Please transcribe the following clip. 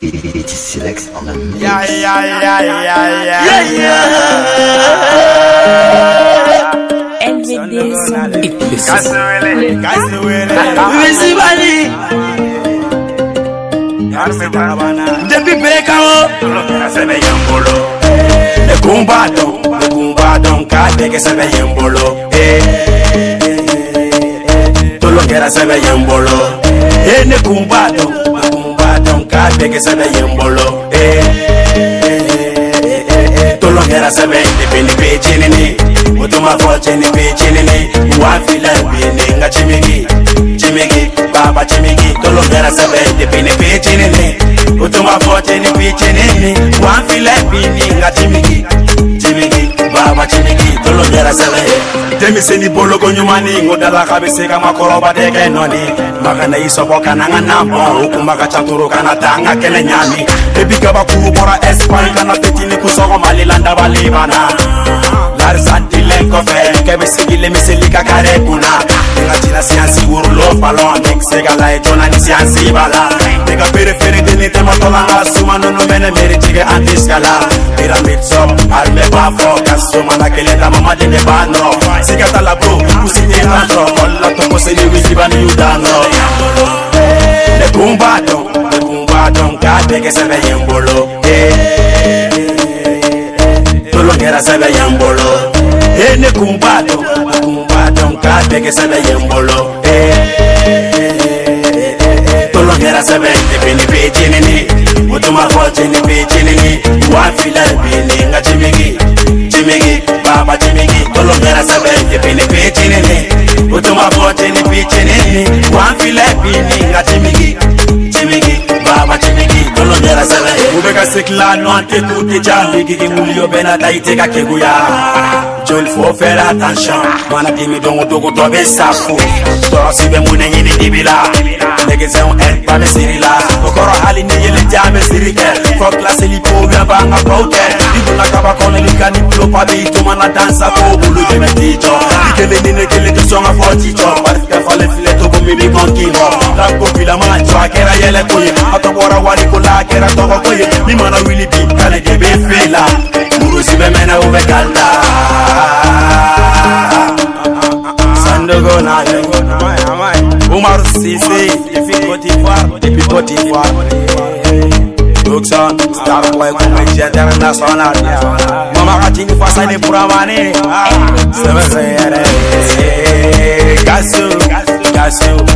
the mix. Yeah, yeah, yeah, yeah, yeah, yeah. que se eh, eh, eh, lo que era se ndekesa na ye mbolo eh, eh, eh, tolongera sebe ndepeni pechinini utumafo cheni pechinini wafila bine nga chimigi chimigi baba chimigi tolongera sebe ndepeni pechinini utumafo cheni pechinini wafila bine nga chimigi chimigi baba chimigi tolongera sebe denmisɛni bolokonyumani ngodalaka be se ka makɔrɔba dɛgɛ nɔni maga na i sɔbɔ kana ka na bɔn o kunba ka catoro kana ta an ka kɛnɛ ɲami ebi kabakuru bɔra espaɲe kana petini kusɔgɔ malilandabali bana larisa dilen kɔfɛ kɛ be sigilen miseli ka kare kunna ne ka cila siyansi worolo balɔn ne se ka laye jɔna ni siyansi b'a la ne ka bere feere deni tɛmatɔla ka suma nunu mɛnɛ miiri jigɛ an tiska la piramid sɔp arime b'a fɔ ka somana kelen damamaden ne b'a nɔ sikatala bro kusite nantro kolla tokoseli wisibani udano lekumbaton lekumbaton kateke sebe yembolo tolongera sebe yembolo enekumbaton lekumbaton kateke sebe yembolo e, tolongera sebe ntepini picinini utuma fo cini picinini iwafila pili nga chimiki chimiki baba chimiki tolongela sele ubeka sekulano ante kute cha igigi mulio bena taiteka keguya joli fo fɛra attention mana dimi dongo dogo dɔ be safo tɔrɔsi bɛ mun ɲini dibi la nɛgɛzɛnw ɛriba bɛ siri la o kɔrɔ hali ni yelenjan bɛ siri kɛ fɔ kilaseli ko bɛ b'an ka baw kɛ i donna kaba kɔnɔli ka ni bulopa b'i tumana dansa ko olu de bɛ t'i jɔ i kelen ni ne kelen tɛ sɔn ka fɔ miliko kilo la kopilama jɔ a kɛra yɛlɛko ye a tɔgɔra wariko la a kɛra tɔgɔko ye min mana wuli bi k'ale de bɛ fe la kurusi bɛ mɛnɛ o bɛ k'ale la sandogo n'ale umaru sise cote d'ivoire depuis ah, cote d'ivoire. Luxon, Star Boy, comédie internationale. Mama Katini Fasani Puramani. C'est vrai, c'est vrai. Gassou. I say.